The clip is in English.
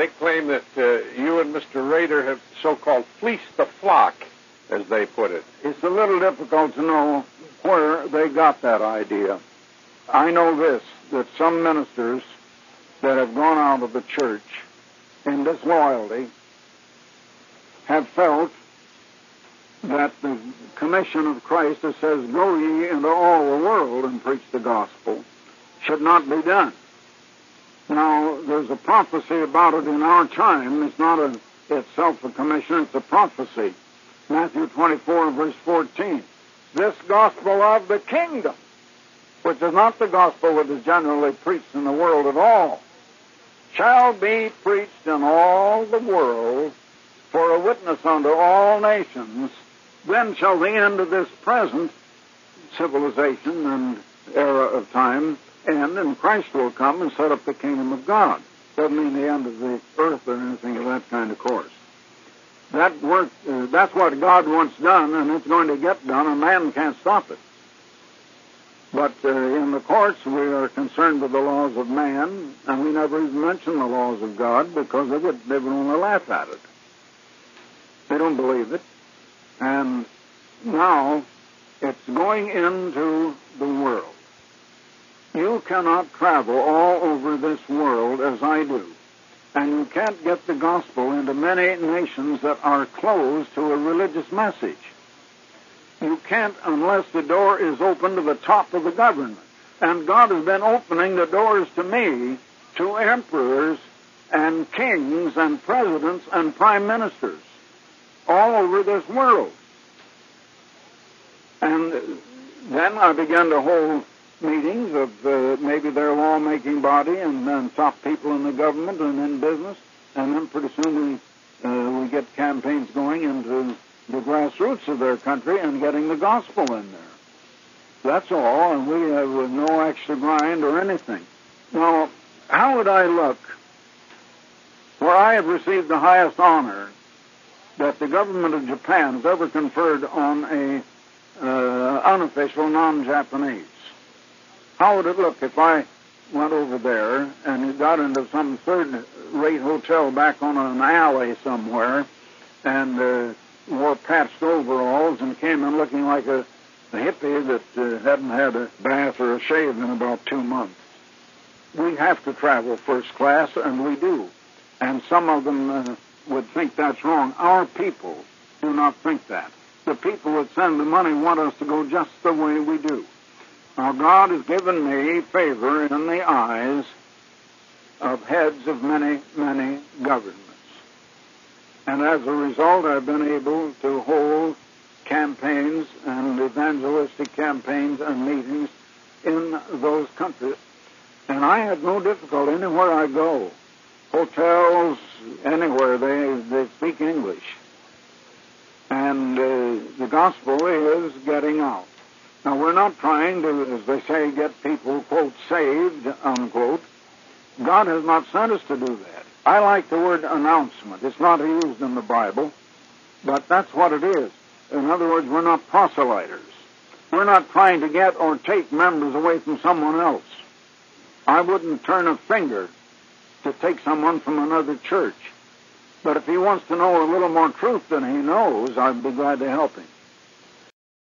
they claim that uh, you and Mr. Rader have so-called fleeced the flock, as they put it. It's a little difficult to know where they got that idea. I know this, that some ministers that have gone out of the church in disloyalty have felt that the commission of Christ that says, Go ye into all the world and preach the gospel, should not be done. Now, there's a prophecy about it in our time. It's not a, itself a commission, it's a prophecy. Matthew 24, verse 14. This gospel of the kingdom, which is not the gospel that is generally preached in the world at all, shall be preached in all the world for a witness unto all nations. Then shall the end of this present civilization and era of time end, and Christ will come and set up the kingdom of God. Doesn't mean the end of the earth or anything of that kind, of course. That work, uh, that's what God wants done, and it's going to get done, and man can't stop it. But uh, in the courts, we are concerned with the laws of man, and we never even mention the laws of God because they would, they would only laugh at it. They don't believe it. And now it's going into the world. You cannot travel all over this world as I do, and you can't get the gospel into many nations that are closed to a religious message. You can't unless the door is open to the top of the government. And God has been opening the doors to me, to emperors and kings and presidents and prime ministers all over this world. And then I began to hold meetings of uh, maybe their lawmaking body and, top people in the government and in business, and then pretty soon we uh, we get campaigns going into the grassroots of their country and getting the gospel in there. That's all, and we have no extra grind or anything. Now, how would I look where I have received the highest honor that the government of Japan has ever conferred on a uh, unofficial non-Japanese? How would it look if I went over there and got into some third-rate hotel back on an alley somewhere and uh, wore patched overalls and came in looking like a, a hippie that uh, hadn't had a bath or a shave in about two months? We have to travel first class, and we do. And some of them uh, would think that's wrong. Our people do not think that. The people that send the money want us to go just the way we do. Now, God has given me favor in the eyes of heads of many, many governments. And as a result, I've been able to hold campaigns and evangelistic campaigns and meetings in those countries. And I have no difficulty anywhere I go. Hotels, anywhere, they, they speak English. And uh, the gospel is getting out. Now, we're not trying to, as they say, get people, quote, saved, unquote. God has not sent us to do that. I like the word announcement. It's not used in the Bible, but that's what it is. In other words, we're not proselyters. We're not trying to get or take members away from someone else. I wouldn't turn a finger to take someone from another church. But if he wants to know a little more truth than he knows, I'd be glad to help him.